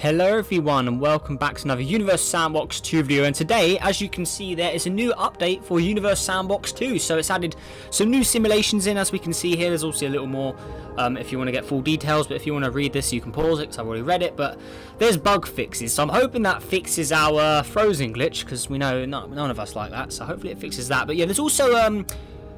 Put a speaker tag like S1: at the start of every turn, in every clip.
S1: Hello everyone and welcome back to another Universe Sandbox 2 video. And today as you can see there is a new update for Universe Sandbox 2 so it's added some new simulations in as we can see here. There's also a little more um, if you want to get full details but if you want to read this you can pause it because I've already read it. But there's bug fixes. So I'm hoping that fixes our frozen glitch because we know none, none of us like that. So hopefully it fixes that. But yeah there's also um,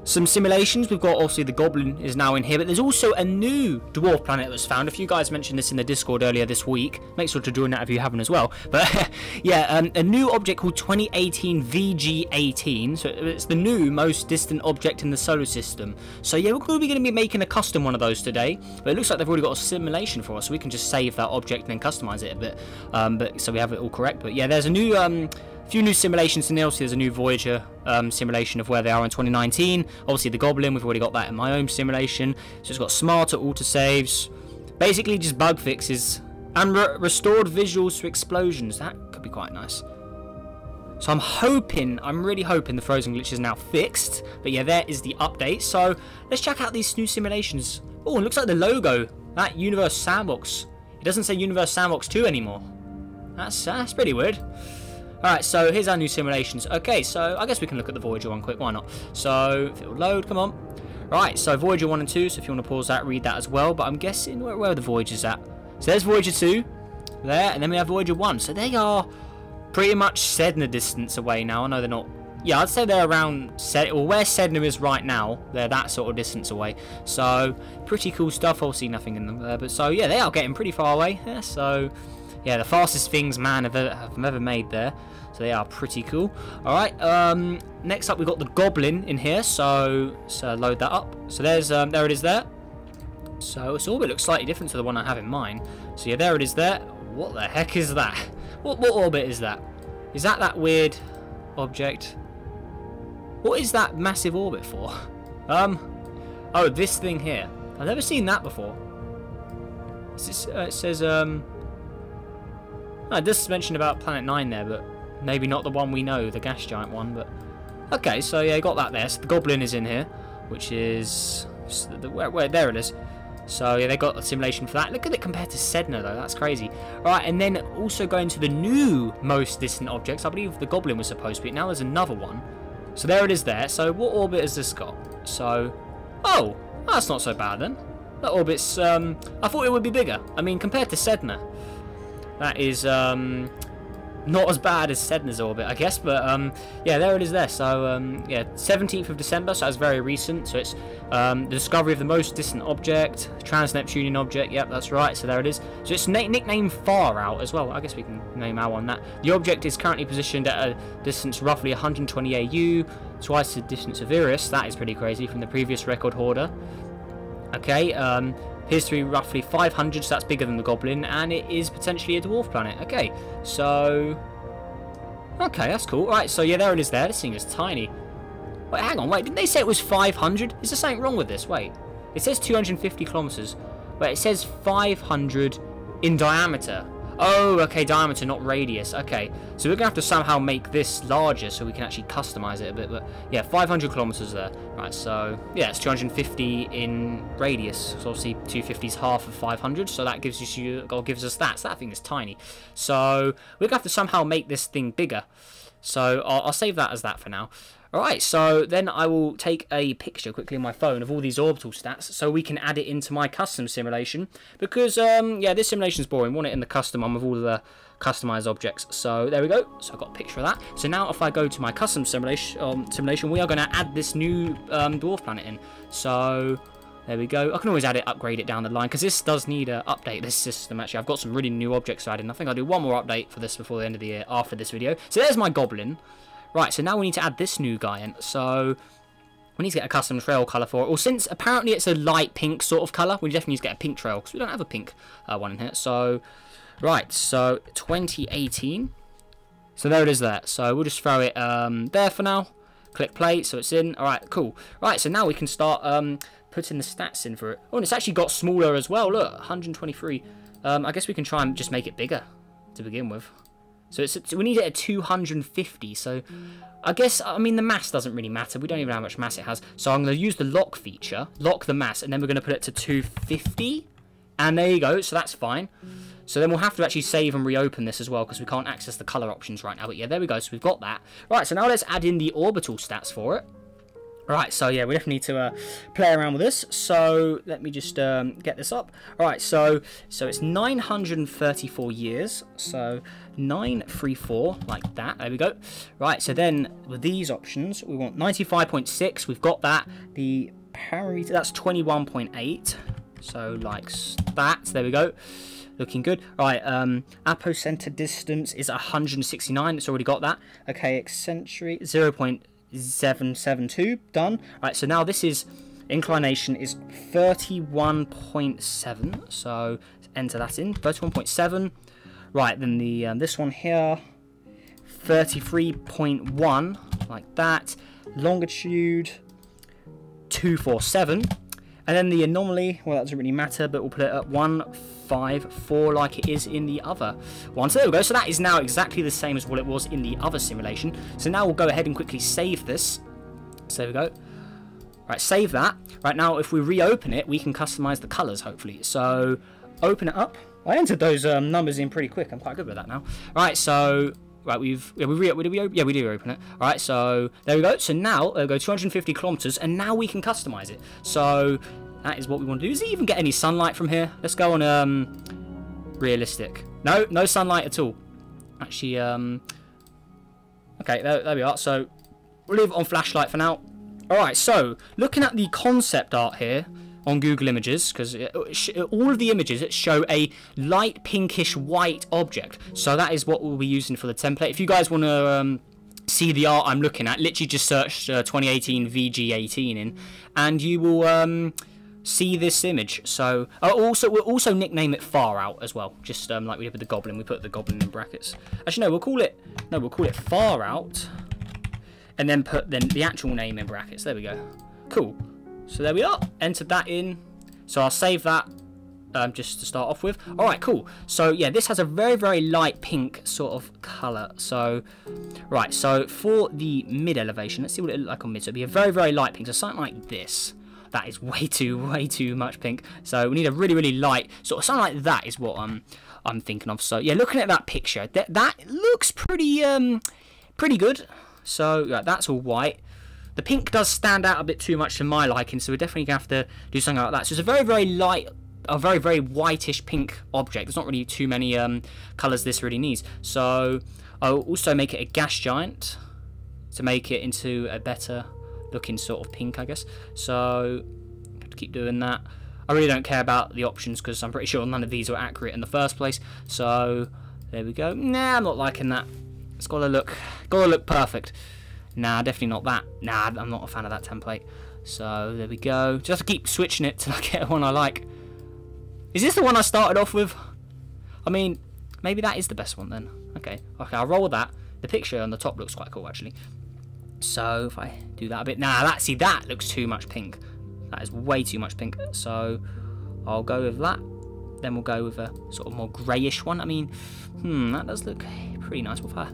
S1: some simulations. We've got obviously the Goblin is now in here, but there's also a new dwarf planet that was found. A few guys mentioned this in the Discord earlier this week. Make sure to join that if you haven't as well. But yeah, um, a new object called 2018 VG18. So it's the new most distant object in the solar system. So yeah, we're probably going to be making a custom one of those today. But it looks like they've already got a simulation for us, so we can just save that object and then customize it a bit. Um, but so we have it all correct. But yeah, there's a new um, few new simulations in there. Obviously, there's a new Voyager um, simulation of where they are in 2019. Obviously, the Goblin, we've already got that in my own simulation. So it's got smarter autosaves. Basically, just bug fixes. And re restored visuals to explosions. That could be quite nice. So I'm hoping, I'm really hoping the frozen glitch is now fixed. But yeah, there is the update. So let's check out these new simulations. Oh, it looks like the logo. That Universe Sandbox. It doesn't say Universe Sandbox 2 anymore. That's, that's pretty weird. Alright, so here's our new simulations. Okay, so I guess we can look at the Voyager one quick, why not? So, if it'll load, come on. Right, so Voyager 1 and 2, so if you want to pause that, read that as well. But I'm guessing, where, where are the Voyagers at? So there's Voyager 2, there, and then we have Voyager 1. So they are pretty much Sedna distance away now. I know they're not... Yeah, I'd say they're around... Sed well, where Sedna is right now, they're that sort of distance away. So, pretty cool stuff. I'll see nothing in them there. But so, yeah, they are getting pretty far away. Yeah, so, yeah, the fastest things man have ever, have ever made there. So they are pretty cool. Alright, um, next up we've got the Goblin in here. So, so load that up. So there's, um, there it is there. So its orbit looks slightly different to the one I have in mind. So yeah, there it is there. What the heck is that? What, what orbit is that? Is that that weird object? What is that massive orbit for? Um, oh, this thing here. I've never seen that before. This, uh, it says, um, oh, it does mention about Planet 9 there, but Maybe not the one we know, the gas giant one, but... Okay, so yeah, got that there. So the goblin is in here, which is... Where, where, there it is. So yeah, they got a simulation for that. Look at it compared to Sedna though, that's crazy. Alright, and then also going to the new most distant objects. I believe the Goblin was supposed to be. Now there's another one. So there it is there. So what orbit has this got? So, oh, that's not so bad then. That orbit's, um, I thought it would be bigger. I mean, compared to Sedna, that is, um, not as bad as Sedna's orbit, I guess, but um, yeah, there it is there. So um, yeah, 17th of December, so that's very recent. So it's um, the discovery of the most distant object, trans-Neptunian object. Yep, that's right. So there it is. So it's nicknamed Far Out as well. I guess we can name our one that. The object is currently positioned at a distance roughly 120 AU, twice the distance of Eris. That is pretty crazy from the previous record holder. Okay, um, be roughly 500, so that's bigger than the Goblin, and it is potentially a dwarf planet. Okay, so... Okay, that's cool. Right, so yeah, there it is there. This thing is tiny. Wait, hang on, wait, didn't they say it was 500? Is there something wrong with this? Wait. It says 250 kilometers. Wait, it says 500 in diameter. Oh, okay, diameter, not radius. Okay, so we're going to have to somehow make this larger so we can actually customize it a bit. But yeah, 500 kilometers there. Right, so yeah, it's 250 in radius. So obviously 250 is half of 500, so that gives us you gives us that. So that thing is tiny. So we're going to have to somehow make this thing bigger. So I'll, I'll save that as that for now. Alright, so then I will take a picture quickly on my phone of all these orbital stats so we can add it into my custom simulation because, um, yeah, this simulation is boring. I want it in the custom one with all the customized objects. So there we go. So I've got a picture of that. So now if I go to my custom simulation, um, simulation we are going to add this new um, dwarf planet in. So there we go. I can always add it, upgrade it down the line, because this does need to update this system, actually. I've got some really new objects to add in. I think I'll do one more update for this before the end of the year, after this video. So there's my Goblin. Right, so now we need to add this new guy in. So we need to get a custom trail colour for it. Well, since apparently it's a light pink sort of colour, we definitely need to get a pink trail because we don't have a pink uh, one in here. So, right, so 2018. So there it is there. So we'll just throw it um, there for now. Click play, so it's in. All right, cool. Right, so now we can start um, putting the stats in for it. Oh, and it's actually got smaller as well. Look, 123. Um, I guess we can try and just make it bigger to begin with. So it's we need it at 250. So I guess I mean the mass doesn't really matter. We don't even know how much mass it has. So I'm going to use the lock feature, lock the mass, and then we're going to put it to 250. And there you go. So that's fine. So then we'll have to actually save and reopen this as well because we can't access the color options right now. But yeah, there we go. So we've got that. Right, so now let's add in the orbital stats for it. Right, so yeah, we definitely need to uh, play around with this. So let me just um, get this up. All right, so so it's 934 years. So 934, like that. There we go. Right, so then with these options, we want 95.6. We've got that. The parameter, that's 21.8. So like that. There we go. Looking good. Right, um, apocenter distance is 169. It's already got that. Okay, eccentric 0. 772 done. Right so now this is inclination is 31.7 so enter that in 31.7 right then the um, this one here 33.1 like that. Longitude 247 and then the anomaly well that doesn't really matter but we'll put it at 154 like it is in the other one. So there we go. So that is now exactly the same as what it was in the other simulation. So now we'll go ahead and quickly save this. So there we go. Right save that. Right now if we reopen it we can customize the colors hopefully. So open it up. I entered those um, numbers in pretty quick. I'm quite good with that now. Right so Right, we've yeah, we re did we yeah we did open it. All right, so there we go. So now we go 250 kilometers, and now we can customize it. So that is what we want to do. Does it even get any sunlight from here? Let's go on um realistic. No, no sunlight at all. Actually, um, okay, there, there we are. So we'll leave it on flashlight for now. All right, so looking at the concept art here on Google Images because all of the images show a light pinkish white object. So that is what we'll be using for the template. If you guys want to um, see the art I'm looking at, literally just search uh, 2018 VG18 in, and you will um, see this image. So uh, also we'll also nickname it Far Out as well, just um, like we did with the Goblin. We put the Goblin in brackets. Actually, no, we'll call it no, we'll call it Far Out, and then put then the actual name in brackets. There we go. Cool. So there we are. Entered that in. So I'll save that um, just to start off with. All right, cool. So yeah, this has a very, very light pink sort of color. So, right, so for the mid elevation, let's see what it looks like on mid. So it'll be a very, very light pink. So something like this. That is way too, way too much pink. So we need a really, really light, sort of something like that is what I'm, I'm thinking of. So yeah, looking at that picture, that, that looks pretty, um, pretty good. So yeah, that's all white. The pink does stand out a bit too much to my liking, so we're definitely going to have to do something like that. So it's a very, very light, a very, very whitish pink object. There's not really too many um, colours this really needs. So I'll also make it a gas giant to make it into a better looking sort of pink, I guess. So keep doing that. I really don't care about the options because I'm pretty sure none of these are accurate in the first place. So there we go. Nah, I'm not liking that. It's got to look, got to look perfect. Nah, definitely not that. Nah, I'm not a fan of that template. So there we go. Just have to keep switching it till I get one I like. Is this the one I started off with? I mean, maybe that is the best one then. Okay, okay, I'll roll that. The picture on the top looks quite cool actually. So if I do that a bit, nah, that see that looks too much pink. That is way too much pink. So I'll go with that. Then we'll go with a sort of more greyish one. I mean, hmm, that does look pretty nice with her.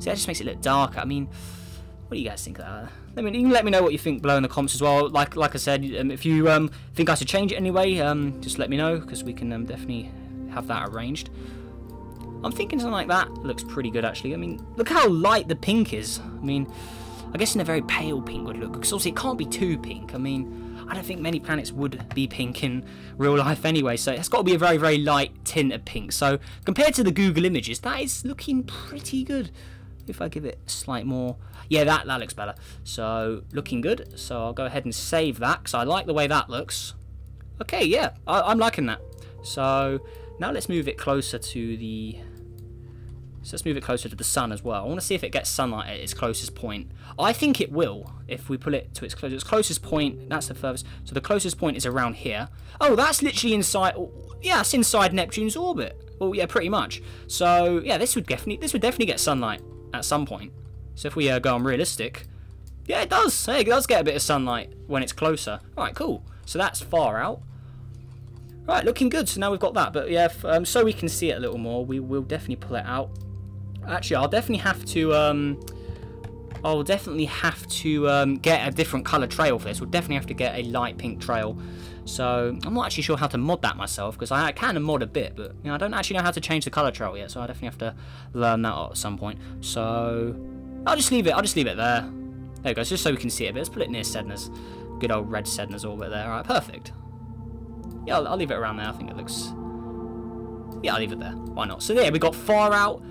S1: See, that just makes it look darker. I mean, what do you guys think of that? I mean, you can let me know what you think below in the comments as well. Like like I said, um, if you um, think I should change it anyway, um, just let me know because we can um, definitely have that arranged. I'm thinking something like that looks pretty good actually. I mean, look how light the pink is. I mean, I guess in a very pale pink would look because obviously it can't be too pink. I mean, I don't think many planets would be pink in real life anyway, so it's got to be a very, very light tint of pink. So compared to the Google images, that is looking pretty good if I give it a slight more. Yeah that that looks better. So looking good. So I'll go ahead and save that because I like the way that looks. Okay yeah I, am liking that. So now let's move it closer to the so let's move it closer to the sun as well. I want to see if it gets sunlight at its closest point. I think it will if we pull it to its closest its closest point that's the furthest so the closest point is around here. Oh that's literally inside oh, yeah it's inside Neptune's orbit. Well yeah pretty much. So yeah this would definitely this would definitely get sunlight at some point. So if we uh, go on realistic, yeah, it does. Hey, it does get a bit of sunlight when it's closer. All right, cool. So that's far out. Right, looking good. So now we've got that. But yeah, um, so we can see it a little more, we will definitely pull it out. Actually, I'll definitely have to um, I'll definitely have to um, get a different colour trail for this. We'll definitely have to get a light pink trail. So I'm not actually sure how to mod that myself because I can mod a bit, but you know, I don't actually know how to change the colour trail yet. So I definitely have to learn that at some point. So I'll just leave it. I'll just leave it there. There we go. Just so we can see it. But let's put it near Sedna's. Good old red Sedna's orbit there. All right, perfect. Yeah, I'll, I'll leave it around there. I think it looks. Yeah, I'll leave it there. Why not? So yeah, we got far out.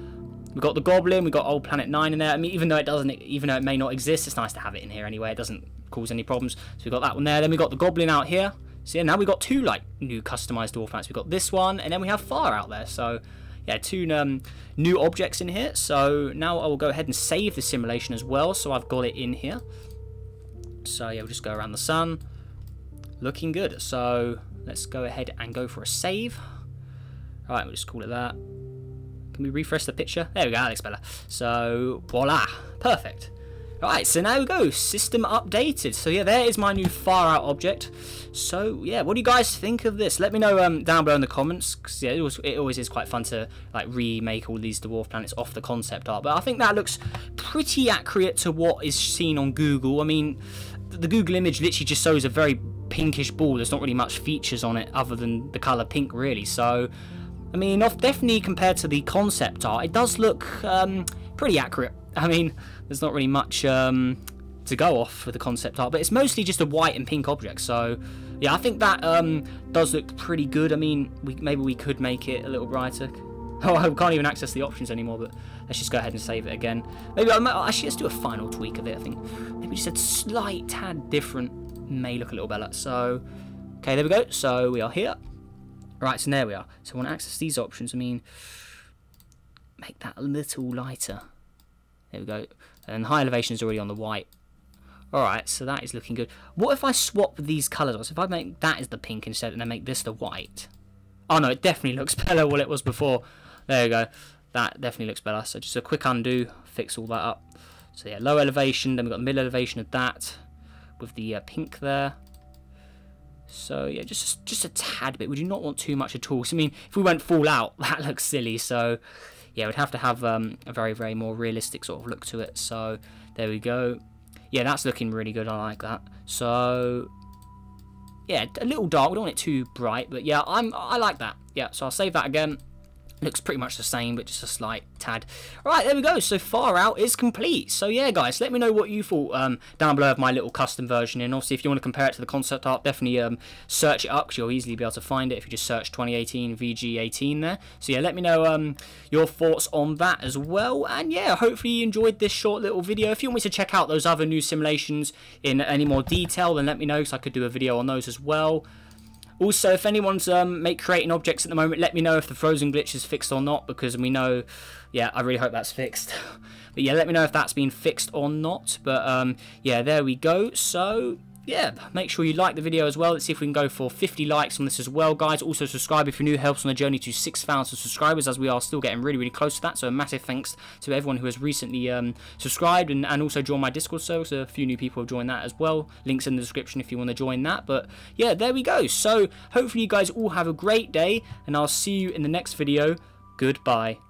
S1: We've got the Goblin, we've got Old Planet 9 in there. I mean, even though it doesn't, even though it may not exist, it's nice to have it in here anyway. It doesn't cause any problems. So we've got that one there. Then we've got the Goblin out here. So yeah, now we've got two, like, new customized dwarf planets. We've got this one, and then we have Far out there. So, yeah, two um, new objects in here. So now I will go ahead and save the simulation as well. So I've got it in here. So yeah, we'll just go around the sun. Looking good. So let's go ahead and go for a save. All right, we'll just call it that. Can we refresh the picture? There we go, looks better. So, voila. Perfect. Right, so now we go. System updated. So yeah, there is my new far out object. So yeah, what do you guys think of this? Let me know um, down below in the comments. Cause yeah, it, it always is quite fun to like remake all these dwarf planets off the concept art. But I think that looks pretty accurate to what is seen on Google. I mean, the Google image literally just shows a very pinkish ball. There's not really much features on it other than the color pink, really. So I mean, off definitely compared to the concept art, it does look um, pretty accurate. I mean, there's not really much um, to go off for the concept art, but it's mostly just a white and pink object. So, yeah, I think that um, does look pretty good. I mean, we, maybe we could make it a little brighter. Oh, I can't even access the options anymore, but let's just go ahead and save it again. Maybe, i actually, let's do a final tweak of it, I think. Maybe just a slight tad different may look a little better. So, okay, there we go. So, we are here. Right, so there we are. So I want to access these options. I mean, make that a little lighter. There we go. And high elevation is already on the white. Alright, so that is looking good. What if I swap these colours? So if I make that as the pink instead and then make this the white. Oh no, it definitely looks better what it was before. There we go. That definitely looks better. So just a quick undo, fix all that up. So yeah, low elevation, then we've got the middle elevation of that with the uh, pink there. So yeah, just just a tad bit. We do not want too much at all? So, I mean, if we went full out, that looks silly. So yeah, we'd have to have um, a very very more realistic sort of look to it. So there we go. Yeah, that's looking really good. I like that. So yeah, a little dark. We don't want it too bright, but yeah, I'm I like that. Yeah, so I'll save that again. Looks pretty much the same, but just a slight tad. right there we go. So far out is complete. So yeah, guys, let me know what you thought um, down below of my little custom version. And obviously, if you want to compare it to the concept art, definitely um, search it up, because you'll easily be able to find it if you just search 2018 VG18 there. So yeah, let me know um, your thoughts on that as well. And yeah, hopefully you enjoyed this short little video. If you want me to check out those other new simulations in any more detail, then let me know, because I could do a video on those as well. Also, if anyone's um, make creating objects at the moment, let me know if the frozen glitch is fixed or not, because we know, yeah, I really hope that's fixed. but yeah, let me know if that's been fixed or not. But um, yeah, there we go. So yeah, make sure you like the video as well. Let's see if we can go for 50 likes on this as well, guys. Also, subscribe if you're new. Helps on the journey to 6,000 subscribers, as we are still getting really, really close to that. So a massive thanks to everyone who has recently um, subscribed and, and also joined my Discord server. So a few new people have joined that as well. Links in the description if you want to join that. But yeah, there we go. So hopefully you guys all have a great day, and I'll see you in the next video. Goodbye.